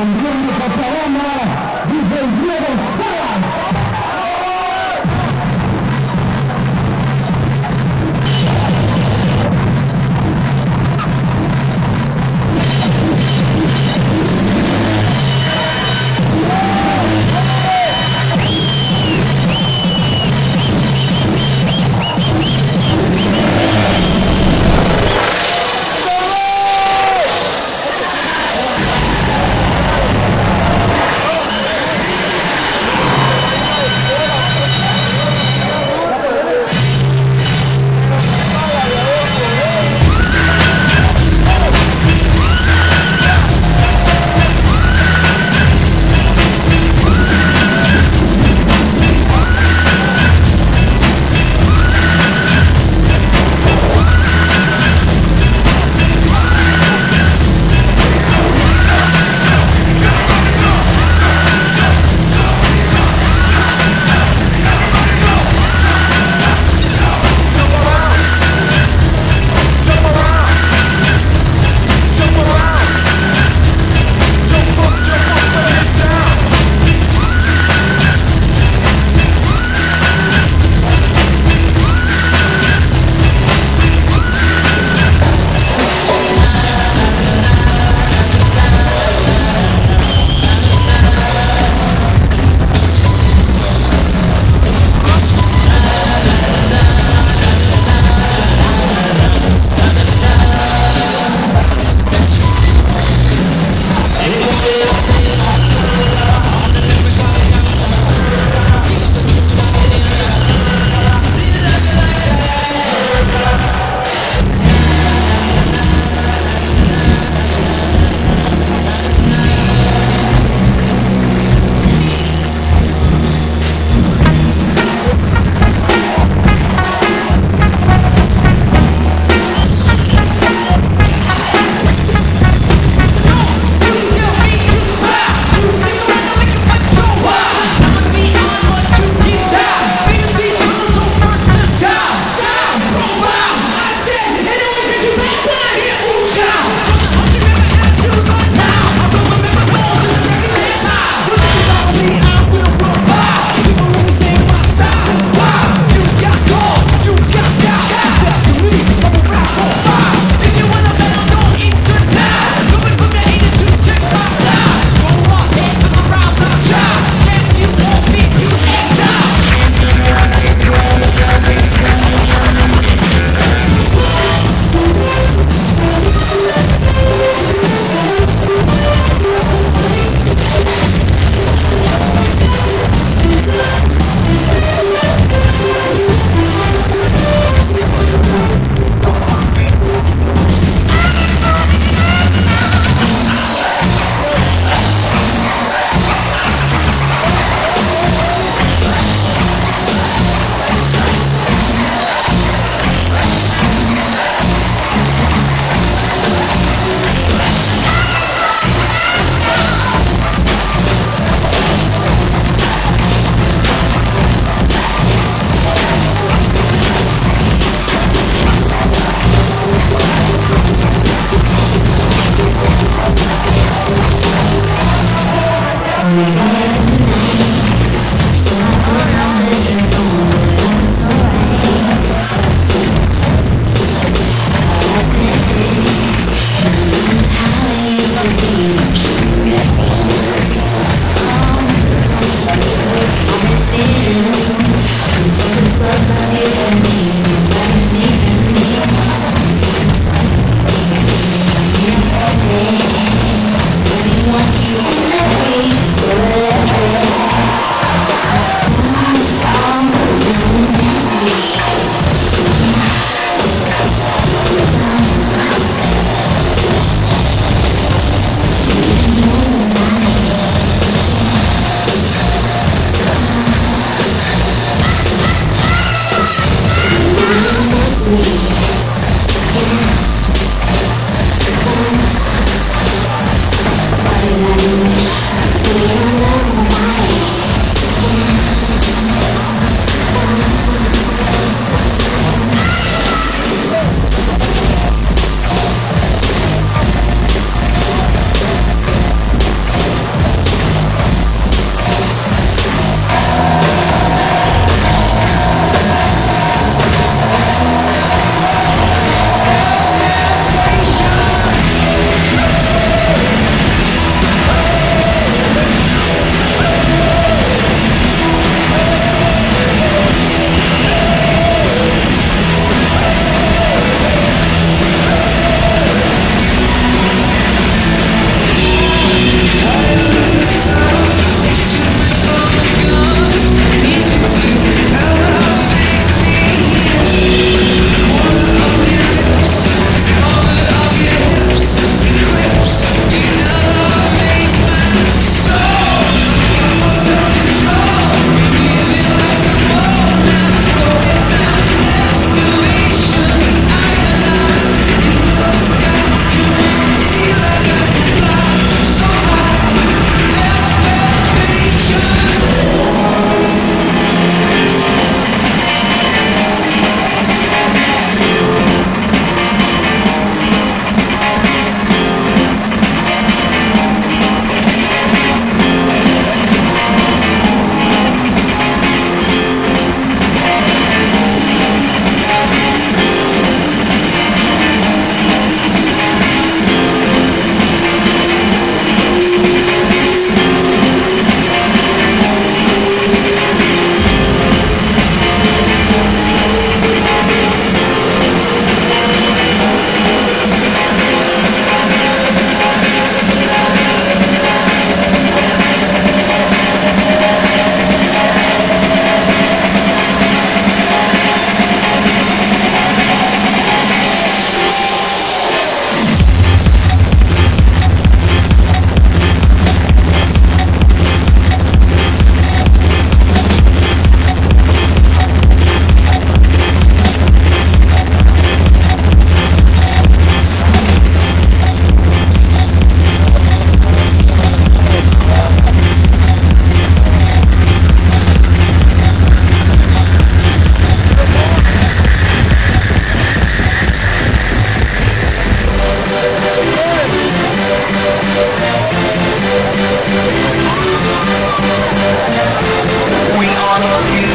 Андрей Михайлович. Ну,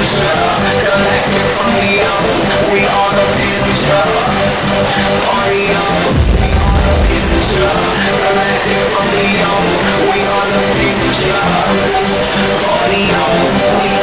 future from the young We are the future Party on We are the future Collected from the young We are the future Party on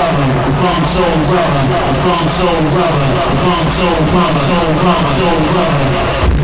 funk soul brother, the funk soul brother, the funk soul brother, soul brother, soul brother.